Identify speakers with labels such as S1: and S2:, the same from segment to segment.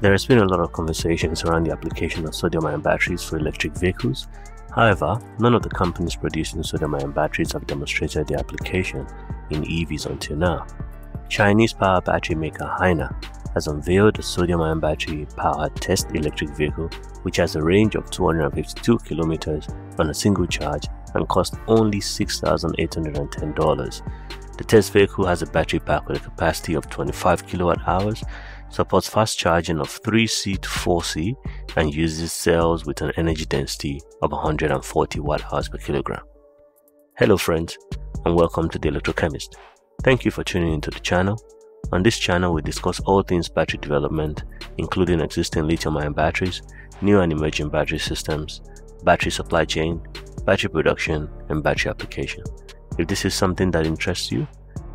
S1: There has been a lot of conversations around the application of sodium ion batteries for electric vehicles. However, none of the companies producing sodium ion batteries have demonstrated their application in EVs until now. Chinese power battery maker HiNa has unveiled a sodium ion battery powered test electric vehicle which has a range of 252 kilometers on a single charge and costs only $6,810. The test vehicle has a battery pack with a capacity of 25 kilowatt hours, supports fast charging of 3C to 4C, and uses cells with an energy density of 140 watt hours per kilogram. Hello friends, and welcome to the Electrochemist. Thank you for tuning into the channel. On this channel, we discuss all things battery development, including existing lithium-ion batteries, new and emerging battery systems, battery supply chain, battery production, and battery application. If this is something that interests you,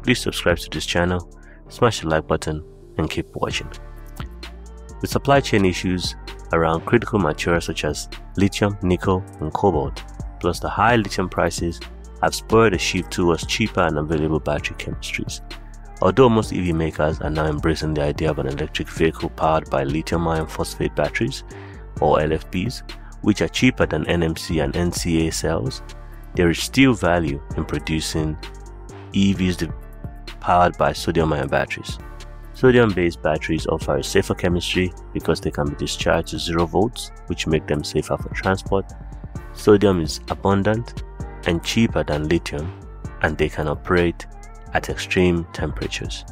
S1: please subscribe to this channel, smash the like button, and keep watching. The supply chain issues around critical materials such as lithium, nickel, and cobalt, plus the high lithium prices, have spurred a shift towards cheaper and available battery chemistries. Although most EV makers are now embracing the idea of an electric vehicle powered by lithium iron phosphate batteries, or LFPs, which are cheaper than NMC and NCA cells, there is still value in producing EVs powered by sodium ion batteries. Sodium based batteries offer a safer chemistry because they can be discharged to 0 volts, which make them safer for transport. Sodium is abundant and cheaper than lithium, and they can operate at extreme temperatures.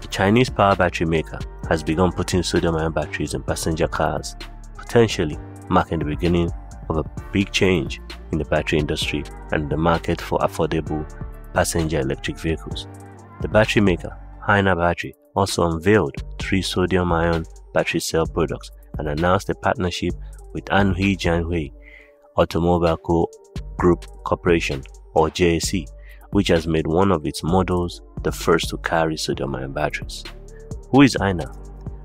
S1: The Chinese power battery maker has begun putting sodium ion batteries in passenger cars, potentially marking the beginning of a big change in the battery industry and the market for affordable passenger electric vehicles. The battery maker, HiNa Battery, also unveiled three sodium ion battery cell products and announced a partnership with Anhui Jianghuai Automobile Co Group Corporation or JAC, which has made one of its models the first to carry sodium ion batteries. Who is HiNa?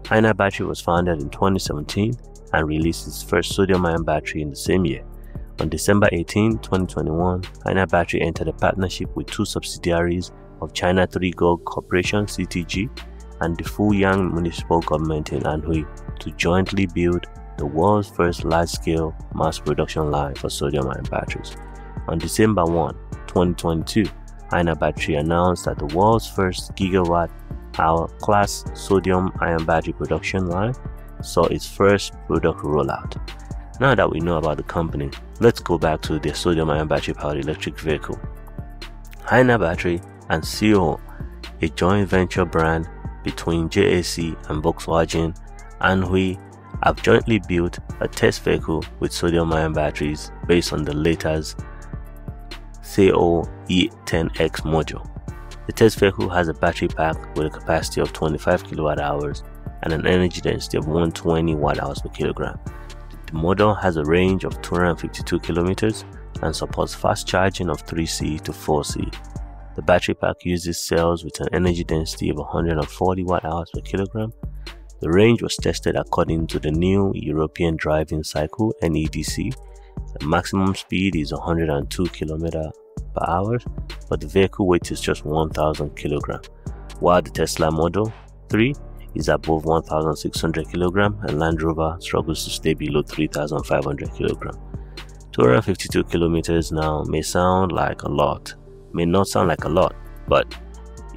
S1: HiNa Battery was founded in 2017 and released its first sodium ion battery in the same year. On December 18, 2021, HiNa Battery entered a partnership with two subsidiaries of China 3 Gorges Corporation CTG and the Fuyang Municipal Government in Anhui to jointly build the world's first large-scale mass production line for sodium-ion batteries. On December 1, 2022, HiNa Battery announced that the world's first gigawatt-hour class sodium-ion battery production line saw its first product rollout. Now that we know about the company, let's go back to the sodium-ion battery-powered electric vehicle. HiNa Battery and Sehol, a joint venture brand between JAC and Volkswagen, and Anhui have jointly built a test vehicle with sodium-ion batteries based on the latter's Sehol E10X module. The test vehicle has a battery pack with a capacity of 25 kilowatt hours and an energy density of 120 watt hours per kilogram. The model has a range of 252 kilometers and supports fast charging of 3C to 4C. The battery pack uses cells with an energy density of 140 watt hours per kilogram. The range was tested according to the new European Driving Cycle NEDC. The maximum speed is 102 km per hour, but the vehicle weight is just 1000 kg, while the Tesla Model 3 is above 1600 kg and Land Rover struggles to stay below 3500 kg. 252 kilometers now may sound like a lot, may not sound like a lot, but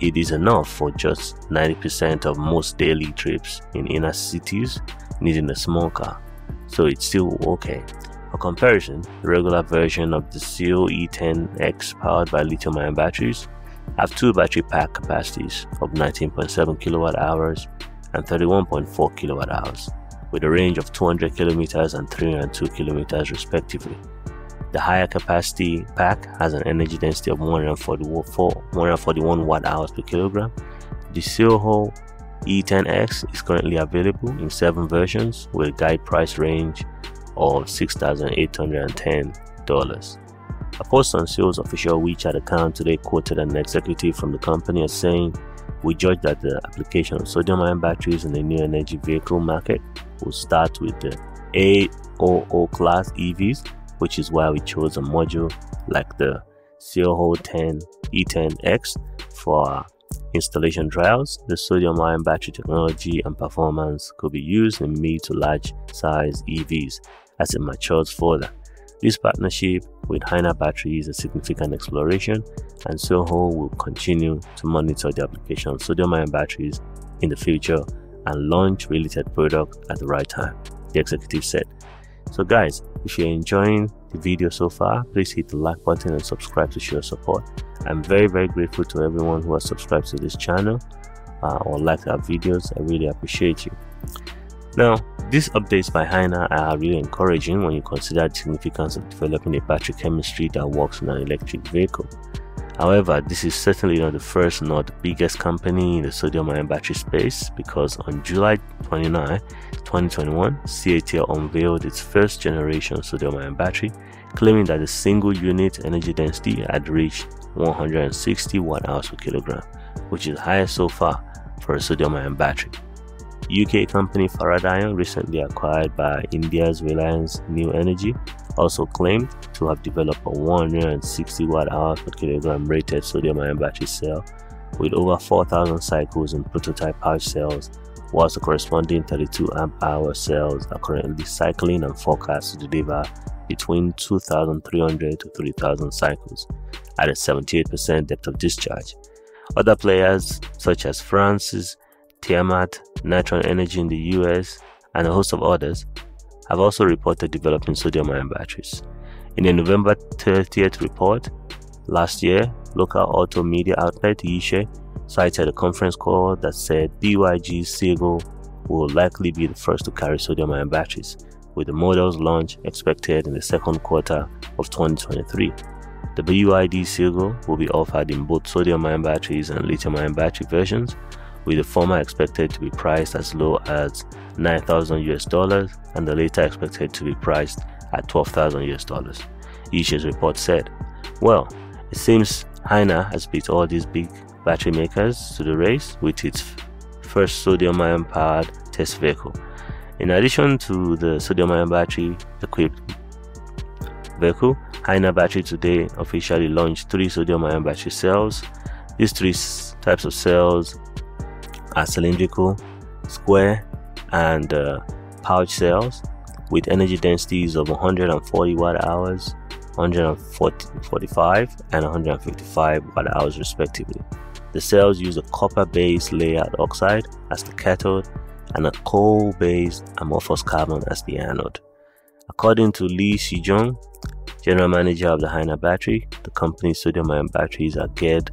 S1: it is enough for just 90% of most daily trips in inner cities needing a small car, so it's still okay. For comparison, the regular version of the Sehol E10X powered by lithium ion batteries have two battery pack capacities of 19.7 kilowatt hours and 31.4 kilowatt hours, with a range of 200 kilometers and 302 kilometers respectively. The higher capacity pack has an energy density of 141 watt hours per kilogram. The Sehol E10X is currently available in seven versions with a guide price range of $6,810. A post on Sehol's official WeChat account today quoted an executive from the company as saying, We judge that the application of sodium ion batteries in the new energy vehicle market will start with the A00 class EVs which is why we chose a module like the Sehol 10 E10X for installation trials, the sodium ion battery technology and performance could be used in mid to large size EVs as it matures further. This partnership with HiNa Battery is a significant exploration, and Sehol will continue to monitor the application of sodium ion batteries in the future and launch related products at the right time, the executive said. So, guys, if you're enjoying the video so far, please hit the like button and subscribe to show support. I'm very, very grateful to everyone who has subscribed to this channel uh, or liked our videos. I really appreciate you. Now, these updates by HiNa are really encouraging when you consider the significance of developing a battery chemistry that works in an electric vehicle. However, this is certainly not the first nor the biggest company in the sodium ion battery space because on July 29, 2021, CATL unveiled its first generation sodium ion battery, claiming that the single unit energy density had reached 160 watt hours per kilogram, which is highest so far for a sodium ion battery. UK company Faradion, recently acquired by India's Reliance New Energy, also claimed to have developed a 160 watt hour per kilogram rated sodium ion battery cell with over 4000 cycles in prototype pouch cells, whilst the corresponding 32 amp hour cells are currently cycling and forecast to deliver between 2300 to 3000 cycles at a 78% depth of discharge. Other players such as France's Tiamat, Natron Energy in the US, and a host of others have also reported developing sodium ion batteries. In a November 30th report last year, local auto media outlet Yiche cited a conference call that said BYD Seagull will likely be the first to carry sodium ion batteries, with the model's launch expected in the second quarter of 2023. The BYD Seagull will be offered in both sodium ion batteries and lithium ion battery versions, with the former expected to be priced as low as 9,000 US dollars and the later expected to be priced at 12,000 US dollars. Yiche's report said, Well, it seems HiNa has beat all these big battery makers to the race with its first sodium ion powered test vehicle. In addition to the sodium ion battery equipped vehicle, HiNa Battery today officially launched three sodium ion battery cells. These three types of cells are cylindrical, square, and uh, pouch cells with energy densities of 140 watt hours, 145 and 155 watt hours respectively. The cells use a copper-based layered oxide as the cathode and a coal-based amorphous carbon as the anode. According to Lee Shujun, general manager of the HiNa battery, the company's sodium-ion batteries are geared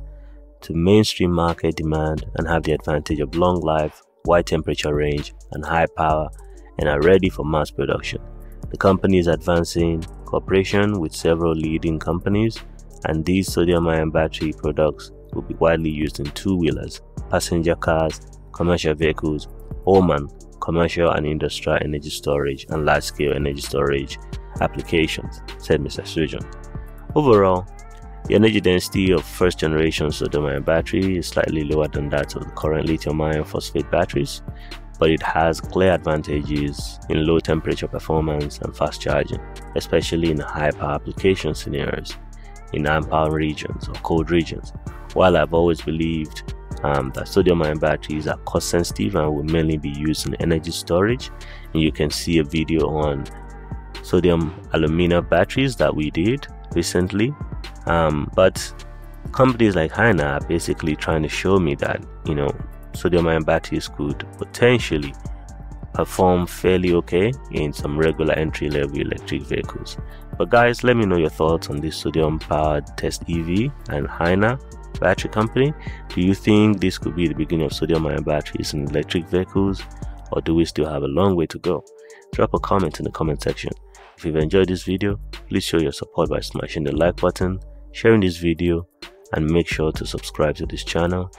S1: to mainstream market demand and have the advantage of long life, wide temperature range, and high power and are ready for mass production. The company is advancing cooperation with several leading companies, and these sodium ion battery products will be widely used in two wheelers, passenger cars, commercial vehicles, home and commercial and industrial energy storage, and large scale energy storage applications, said Mr. Sujan. Overall, the energy density of first generation sodium ion battery is slightly lower than that of the current lithium iron phosphate batteries, but it has clear advantages in low temperature performance and fast charging, especially in high power application scenarios in ampower regions or cold regions. While I've always believed um, that sodium ion batteries are cost sensitive and will mainly be used in energy storage, and you can see a video on sodium aluminum batteries that we did recently um, but companies like HiNa are basically trying to show me that, you know, sodium ion batteries could potentially perform fairly okay in some regular entry level electric vehicles. But guys, let me know your thoughts on this sodium powered test EV and HiNa battery company. Do you think this could be the beginning of sodium ion batteries in electric vehicles or do we still have a long way to go? Drop a comment in the comment section. If you've enjoyed this video, please show your support by smashing the like button sharing this video and make sure to subscribe to this channel.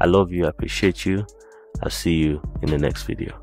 S1: I love you, I appreciate you. I'll see you in the next video.